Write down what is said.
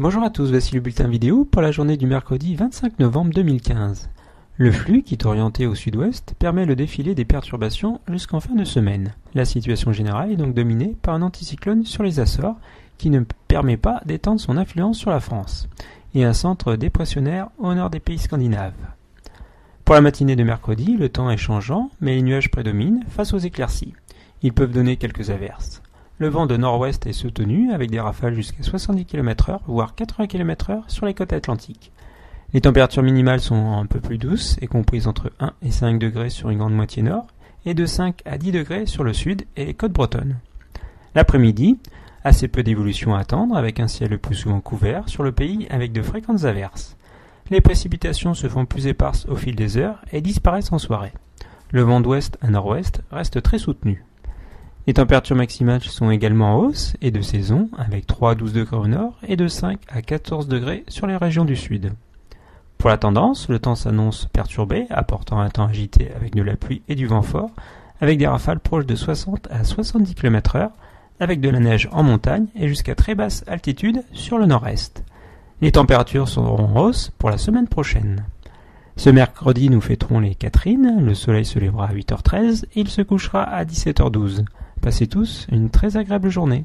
Bonjour à tous, voici le bulletin vidéo pour la journée du mercredi 25 novembre 2015. Le flux, qui est orienté au sud-ouest, permet le défilé des perturbations jusqu'en fin de semaine. La situation générale est donc dominée par un anticyclone sur les Açores qui ne permet pas d'étendre son influence sur la France, et un centre dépressionnaire au nord des pays scandinaves. Pour la matinée de mercredi, le temps est changeant, mais les nuages prédominent face aux éclaircies. Ils peuvent donner quelques averses. Le vent de nord-ouest est soutenu avec des rafales jusqu'à 70 km/h, voire 80 km/h sur les côtes atlantiques. Les températures minimales sont un peu plus douces et comprises entre 1 et 5 degrés sur une grande moitié nord et de 5 à 10 degrés sur le sud et les côtes bretonnes. L'après-midi, assez peu d'évolution à attendre avec un ciel le plus souvent couvert sur le pays avec de fréquentes averses. Les précipitations se font plus éparses au fil des heures et disparaissent en soirée. Le vent d'ouest à nord-ouest reste très soutenu. Les températures maximales sont également en hausse et de saison, avec 3 à 12 degrés au nord et de 5 à 14 degrés sur les régions du sud. Pour la tendance, le temps s'annonce perturbé, apportant un temps agité avec de la pluie et du vent fort, avec des rafales proches de 60 à 70 km/h, avec de la neige en montagne et jusqu'à très basse altitude sur le nord-est. Les températures seront en hausse pour la semaine prochaine. Ce mercredi, nous fêterons les Catherines, le soleil se lèvera à 8h13 et il se couchera à 17h12. Passez tous une très agréable journée.